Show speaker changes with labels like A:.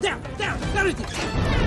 A: Down! Down! Down!